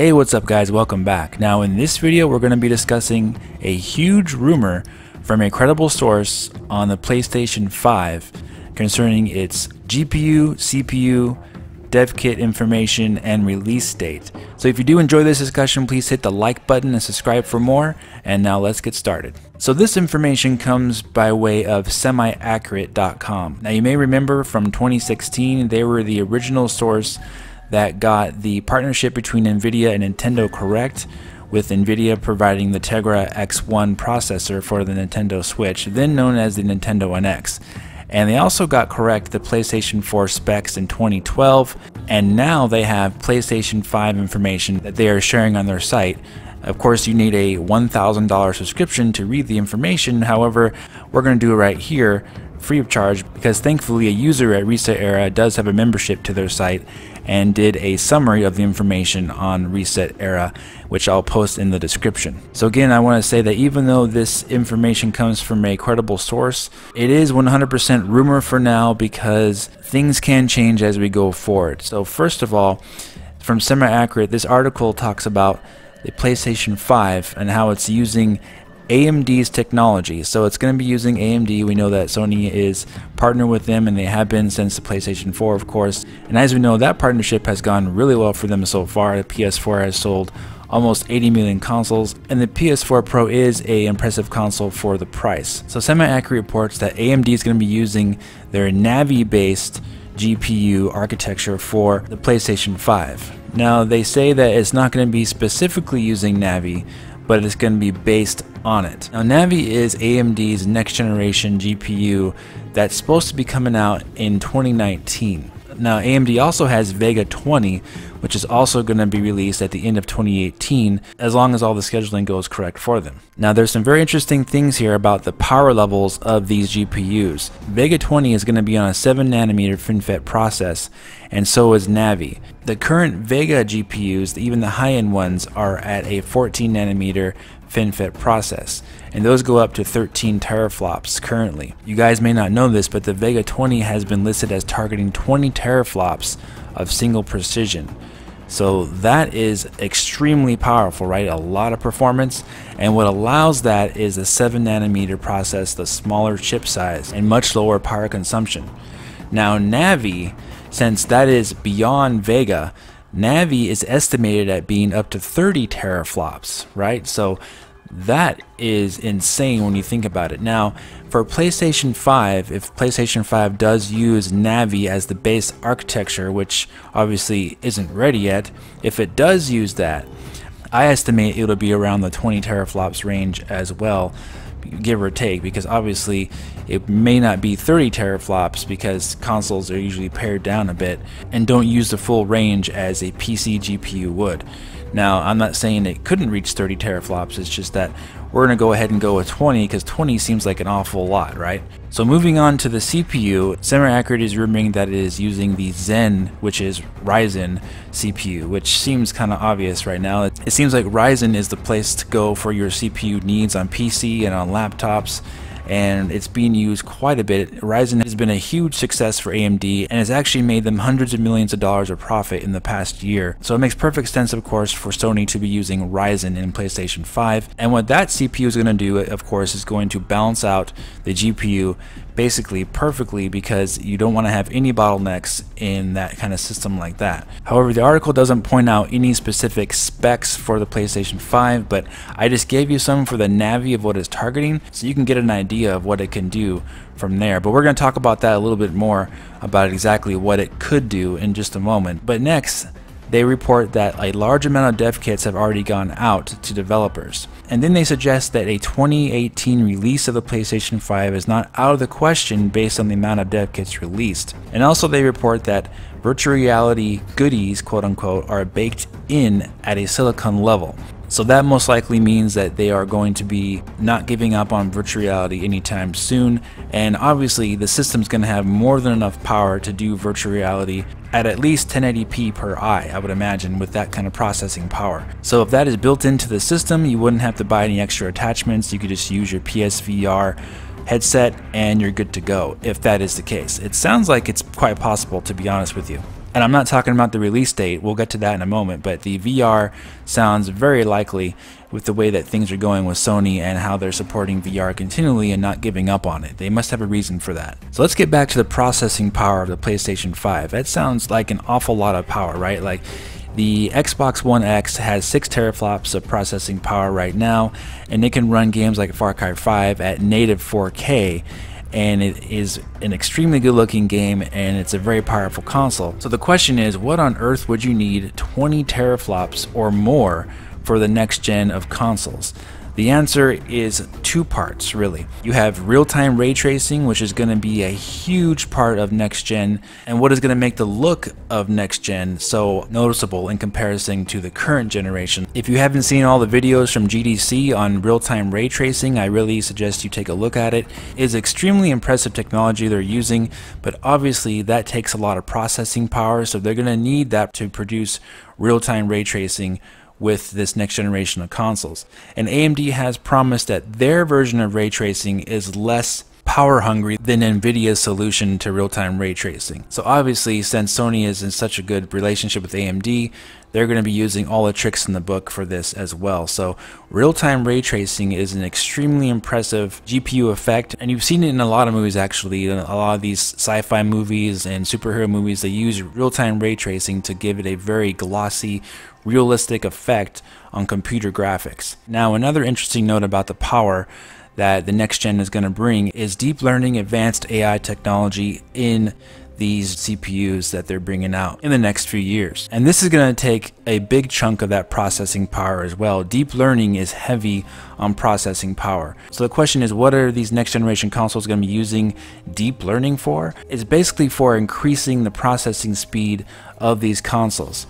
Hey, what's up guys? Welcome back. Now in this video we're going to be discussing a huge rumor from a credible source on the PlayStation 5 concerning its GPU, CPU, dev kit information, and release date. So if you do enjoy this discussion, please hit the like button and subscribe for more. And now let's get started. So this information comes by way of semiaccurate.com. Now you may remember from 2016, they were the original source that got the partnership between NVIDIA and Nintendo correct with NVIDIA providing the Tegra X1 processor for the Nintendo Switch, then known as the Nintendo NX. And they also got correct the PlayStation 4 specs in 2012, and now they have PlayStation 5 information that they are sharing on their site. Of course, you need a $1,000 subscription to read the information, however, we're going to do it right here free of charge because thankfully a user at Reset Era does have a membership to their site and did a summary of the information on Reset Era, which I'll post in the description. So again, I want to say that even though this information comes from a credible source, it is 100% rumor for now because things can change as we go forward. So first of all, from Semi Accurate, this article talks about the PlayStation 5 and how it's using AMD's technology. So it's going to be using AMD. We know that Sony is partnered with them and they have been since the PlayStation 4, of course. And as we know, that partnership has gone really well for them so far. The PS4 has sold almost 80 million consoles, and the PS4 Pro is a impressive console for the price. So Semi-Accurate reports that AMD is going to be using their Navi-based GPU architecture for the PlayStation 5. Now they say that it's not going to be specifically using Navi, but it's going to be based on it. Now Navi is AMD's next generation GPU that's supposed to be coming out in 2019. Now AMD also has Vega 20 which is also going to be released at the end of 2018 as long as all the scheduling goes correct for them. Now there's some very interesting things here about the power levels of these GPUs. Vega 20 is going to be on a 7 nanometer FinFET process and so is Navi. The current Vega GPUs, even the high-end ones, are at a 14 nanometer FinFET process, and those go up to 13 teraflops currently. You guys may not know this, but the Vega 20 has been listed as targeting 20 teraflops of single precision. So that is extremely powerful, right? A lot of performance. And what allows that is a 7 nanometer process, the smaller chip size, and much lower power consumption. Now, Navi, since that is beyond Vega, Navi is estimated at being up to 30 teraflops, right? So that is insane when you think about it. Now, for PlayStation 5, if PlayStation 5 does use Navi as the base architecture, which obviously isn't ready yet, if it does use that, I estimate it'll be around the 20 teraflops range as well, give or take, because obviously it may not be 30 teraflops because consoles are usually pared down a bit and don't use the full range as a PC GPU would. Now, I'm not saying it couldn't reach 30 teraflops, it's just that we're going to go ahead and go with 20 because 20 seems like an awful lot, right? So moving on to the CPU, Semi-Accurate is rumoring that it is using the Zen, which is Ryzen CPU, which seems kind of obvious right now. It, it seems like Ryzen is the place to go for your CPU needs on PC and on laptops and it's being used quite a bit. Ryzen has been a huge success for AMD and has actually made them hundreds of millions of dollars of profit in the past year. So it makes perfect sense, of course, for Sony to be using Ryzen in PlayStation 5. And what that CPU is going to do, of course, is going to balance out the GPU basically perfectly because you don't want to have any bottlenecks in that kind of system like that. However, the article doesn't point out any specific specs for the PlayStation 5, but I just gave you some for the Navi of what it's targeting so you can get an idea of what it can do from there. But we're going to talk about that a little bit more about exactly what it could do in just a moment. But next, they report that a large amount of dev kits have already gone out to developers. And then they suggest that a 2018 release of the PlayStation 5 is not out of the question based on the amount of dev kits released. And also they report that virtual reality goodies, quote unquote, are baked in at a silicon level. So that most likely means that they are going to be not giving up on virtual reality anytime soon. And obviously the system's going to have more than enough power to do virtual reality at at least 1080p per eye, I would imagine, with that kind of processing power. So if that is built into the system, you wouldn't have to buy any extra attachments. You could just use your PSVR headset and you're good to go if that is the case. It sounds like it's quite possible to be honest with you. And I'm not talking about the release date, we'll get to that in a moment, but the VR sounds very likely with the way that things are going with Sony and how they're supporting VR continually and not giving up on it. They must have a reason for that. So let's get back to the processing power of the PlayStation 5. That sounds like an awful lot of power, right? Like the Xbox One X has 6 teraflops of processing power right now, and it can run games like Far Cry 5 at native 4K and it is an extremely good looking game and it's a very powerful console. So the question is, what on earth would you need 20 teraflops or more for the next gen of consoles? The answer is two parts, really. You have real-time ray tracing, which is going to be a huge part of next gen, and what is going to make the look of next gen so noticeable in comparison to the current generation. If you haven't seen all the videos from GDC on real-time ray tracing, I really suggest you take a look at it. It is extremely impressive technology they're using, but obviously that takes a lot of processing power, so they're going to need that to produce real-time ray tracing with this next generation of consoles. And AMD has promised that their version of ray tracing is less power hungry than Nvidia's solution to real-time ray tracing. So obviously since Sony is in such a good relationship with AMD, they're going to be using all the tricks in the book for this as well. So real-time ray tracing is an extremely impressive GPU effect and you've seen it in a lot of movies actually. A lot of these sci-fi movies and superhero movies they use real-time ray tracing to give it a very glossy realistic effect on computer graphics. Now another interesting note about the power that the next gen is going to bring is deep learning advanced AI technology in these CPUs that they're bringing out in the next few years. And this is going to take a big chunk of that processing power as well. Deep learning is heavy on processing power. So the question is, what are these next generation consoles going to be using deep learning for? It's basically for increasing the processing speed of these consoles.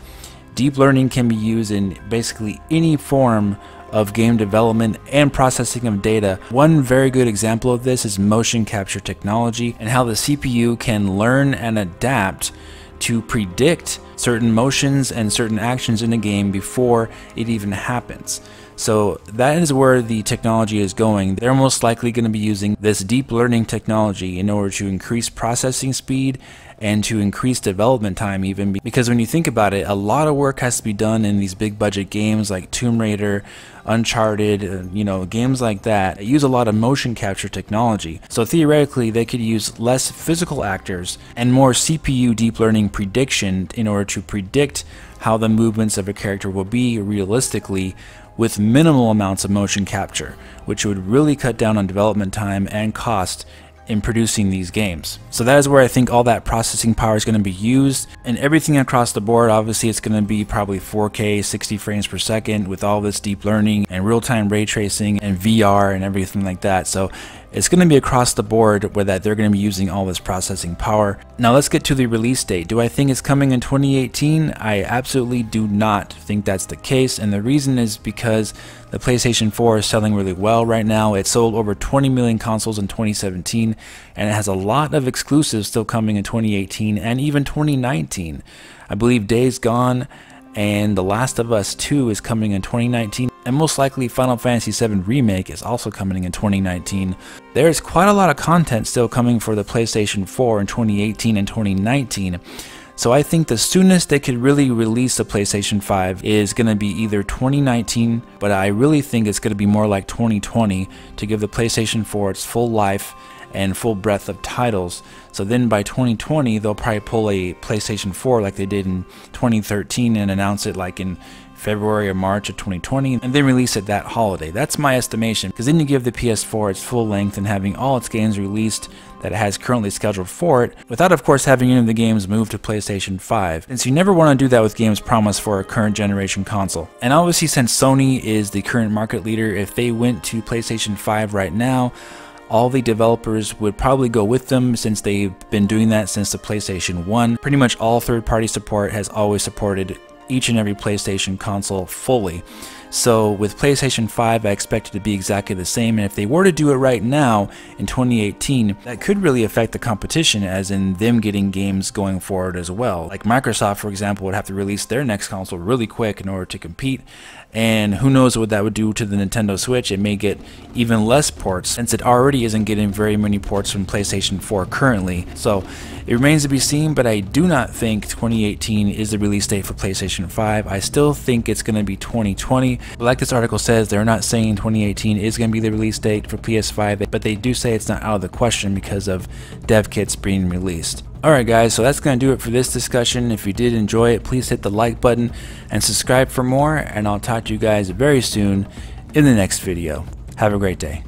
Deep learning can be used in basically any form of game development and processing of data. One very good example of this is motion capture technology and how the CPU can learn and adapt to predict certain motions and certain actions in a game before it even happens. So that is where the technology is going. They're most likely going to be using this deep learning technology in order to increase processing speed and to increase development time even because when you think about it a lot of work has to be done in these big budget games like Tomb Raider Uncharted uh, you know games like that use a lot of motion capture technology so theoretically they could use less physical actors and more CPU deep learning prediction in order to predict how the movements of a character will be realistically with minimal amounts of motion capture, which would really cut down on development time and cost in producing these games. So that is where I think all that processing power is going to be used and everything across the board obviously it's going to be probably 4K 60 frames per second with all this deep learning and real-time ray tracing and VR and everything like that. So it's going to be across the board where that they're going to be using all this processing power. Now let's get to the release date. Do I think it's coming in 2018? I absolutely do not think that's the case and the reason is because the PlayStation 4 is selling really well right now. It sold over 20 million consoles in 2017 and it has a lot of exclusives still coming in 2018 and even 2019. I believe Days Gone and The Last of Us 2 is coming in 2019, and most likely Final Fantasy VII Remake is also coming in 2019. There is quite a lot of content still coming for the PlayStation 4 in 2018 and 2019. So I think the soonest they could really release the PlayStation 5 is going to be either 2019, but I really think it's going to be more like 2020 to give the PlayStation 4 its full life and full breadth of titles. So then by 2020, they'll probably pull a PlayStation 4 like they did in 2013 and announce it like in February or March of 2020 and then release it that holiday. That's my estimation because then you give the PS4 its full length and having all its games released that it has currently scheduled for it without of course having any of the games moved to PlayStation 5 since you never want to do that with games promised for a current generation console. And obviously since Sony is the current market leader if they went to PlayStation 5 right now all the developers would probably go with them since they've been doing that since the PlayStation 1. Pretty much all third party support has always supported each and every PlayStation console fully. So with PlayStation 5, I expect it to be exactly the same. And if they were to do it right now in 2018, that could really affect the competition, as in them getting games going forward as well. Like Microsoft, for example, would have to release their next console really quick in order to compete. And who knows what that would do to the Nintendo Switch? It may get even less ports since it already isn't getting very many ports from PlayStation 4 currently. So it remains to be seen, but I do not think 2018 is the release date for PlayStation 5. I still think it's going to be 2020. But like this article says, they're not saying 2018 is going to be the release date for PS5, but they do say it's not out of the question because of dev kits being released. Alright guys, so that's going to do it for this discussion. If you did enjoy it, please hit the like button and subscribe for more, and I'll talk to you guys very soon in the next video. Have a great day.